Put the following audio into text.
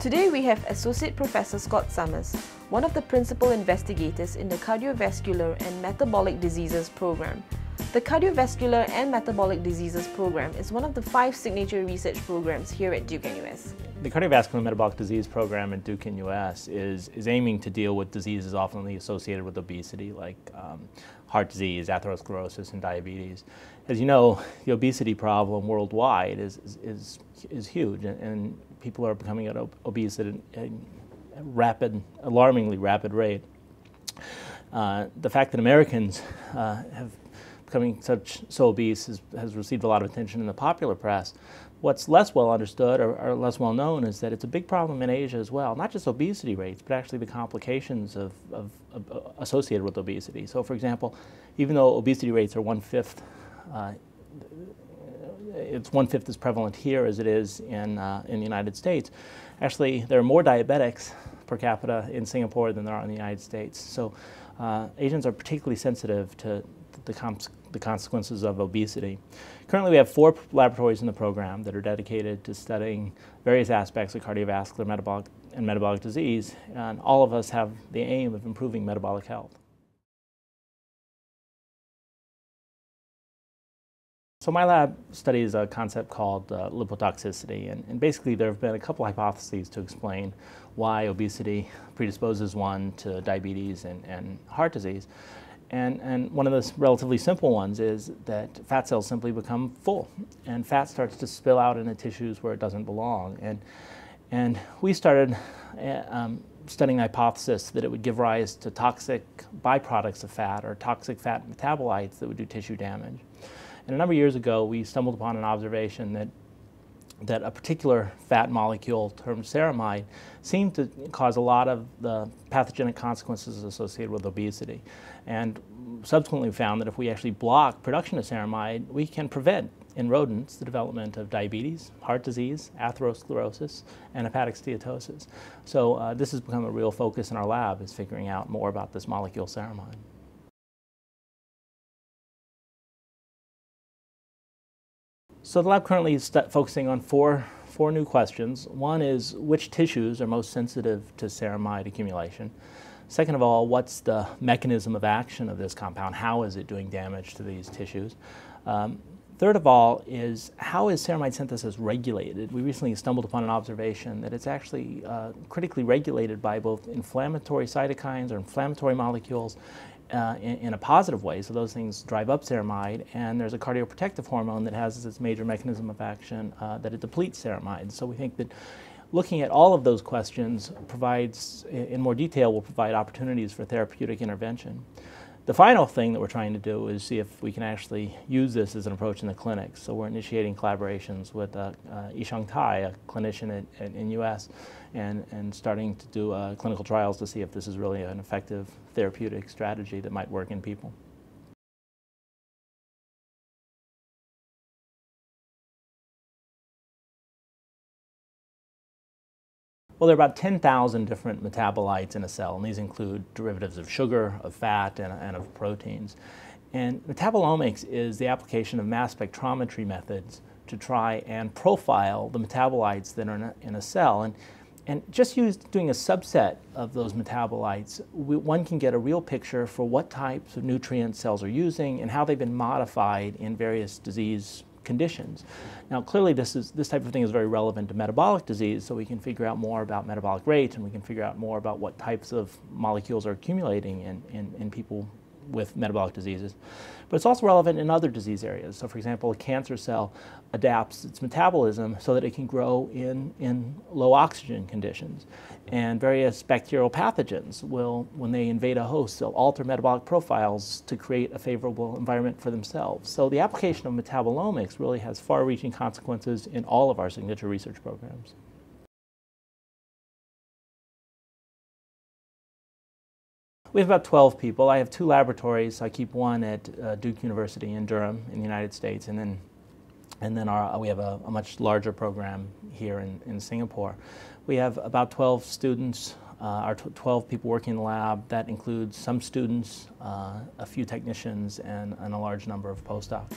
Today we have Associate Professor Scott Summers, one of the principal investigators in the Cardiovascular and Metabolic Diseases program. The Cardiovascular and Metabolic Diseases program is one of the five signature research programs here at Duke NUS. The Cardiovascular and Metabolic Disease program at Duke NUS is, is aiming to deal with diseases often associated with obesity, like um, heart disease, atherosclerosis, and diabetes. As you know, the obesity problem worldwide is, is, is, huge, and, and people are becoming obese at a, rapid, alarmingly rapid rate. Uh, the fact that Americans uh, have becoming such so obese has, has, received a lot of attention in the popular press. What's less well understood or, or, less well known is that it's a big problem in Asia as well, not just obesity rates, but actually the complications of, of, of uh, associated with obesity. So, for example, even though obesity rates are one fifth uh, it's one fifth as prevalent here as it is in, uh, in the United States. Actually, there are more diabetics per capita in Singapore than there are in the United States. So uh, Asians are particularly sensitive to the, the, consequences of obesity. Currently, we have four laboratories in the program that are dedicated to studying various aspects of cardiovascular, metabolic, and metabolic disease, and all of us have the aim of improving metabolic health. So my lab studies a concept called uh, lipotoxicity, and, and, basically there have been a couple hypotheses to explain why obesity predisposes one to diabetes and, and heart disease. And, and one of the relatively simple ones is that fat cells simply become full, and fat starts to spill out into tissues where it doesn't belong. And, and we started uh, um, studying the hypothesis that it would give rise to toxic byproducts of fat or toxic fat metabolites that would do tissue damage. And a number of years ago, we stumbled upon an observation that that a particular fat molecule termed ceramide seemed to cause a lot of the pathogenic consequences associated with obesity. And subsequently found that if we actually block production of ceramide, we can prevent in rodents the development of diabetes, heart disease, atherosclerosis, and hepatic steatosis. So uh, this has become a real focus in our lab is figuring out more about this molecule ceramide. So the lab currently is focusing on four, four new questions. One is which tissues are most sensitive to ceramide accumulation? Second of all, what's the mechanism of action of this compound? How is it doing damage to these tissues? Um, third of all is how is ceramide synthesis regulated? We recently stumbled upon an observation that it's actually uh, critically regulated by both inflammatory cytokines or inflammatory molecules uh, in, in, a positive way. So those things drive up ceramide, and there's a cardioprotective hormone that has its major mechanism of action uh, that it depletes ceramide. So we think that looking at all of those questions provides, in more detail, will provide opportunities for therapeutic intervention. The final thing that we're trying to do is see if we can actually use this as an approach in the clinic. So we're initiating collaborations with uh, uh, Yisheng Tai, a clinician at, at, in U.S., and, and starting to do uh, clinical trials to see if this is really an effective therapeutic strategy that might work in people. Well, there are about 10,000 different metabolites in a cell, and these include derivatives of sugar, of fat, and, and, of proteins. And metabolomics is the application of mass spectrometry methods to try and profile the metabolites that are in a, in a cell. And, and just used, doing a subset of those metabolites, we, one can get a real picture for what types of nutrients cells are using and how they've been modified in various disease conditions. Now, clearly, this, is, this type of thing is very relevant to metabolic disease, so we can figure out more about metabolic rates and we can figure out more about what types of molecules are accumulating in, in, in people with metabolic diseases. But it's also relevant in other disease areas. So, for example, a cancer cell adapts its metabolism so that it can grow in, in low oxygen conditions. And various bacterial pathogens will, when they invade a host, they'll alter metabolic profiles to create a favorable environment for themselves. So, the application of metabolomics really has far reaching consequences in all of our signature research programs. We have about 12 people. I have two laboratories. I keep one at uh, Duke University in Durham in the United States, and then, and then our, we have a, a much larger program here in, in Singapore. We have about 12 students, uh, our 12 people working in the lab. That includes some students, uh, a few technicians, and, and a large number of postdocs.